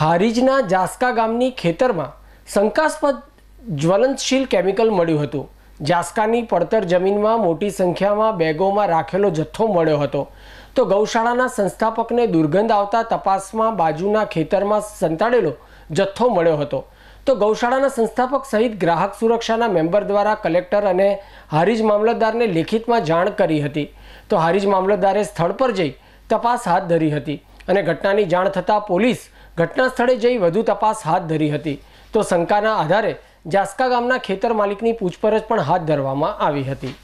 હારીજના જાસ્કા ગામની ખેતરમાં શંકાસ્પદ જ્વલનશીલ કેમિકલ મળ્યું હતું. જાસ્કાની પડતર જમીનમાં મોટી સંખ્યામાં બેગોમાં રાખેલો જથ્થો મળ્યો હતો. તો ગૌશાળાના સંસ્થાપકને દુર્ગંધ આવતા તપાસમાં બાજુના ખેતરમાં સંતાડેલો જથ્થો મળ્યો હતો. તો ગૌશાળાના સંસ્થાપક સહિત ગ્રાહક સુરક્ષાના મેમ્બર દ્વારા કલેક્ટર અને હારીજ મામલતદારને લેખિતમાં જાણ કરી હતી. તો હારીજ મામલતદારે સ્થળ પર જઈ તપાસ હાથ ધરી હતી. અને ઘટનાની જાણ થતાં પોલીસ ઘટના સ્થળે જઈ વધુ તપાસ હાથ ધરી હતી. તો શંકાના આધારે જાસ્કા ગામના ખેતર માલિકની પૂછપરછ પણ હાથ ધરવામાં આવી હતી.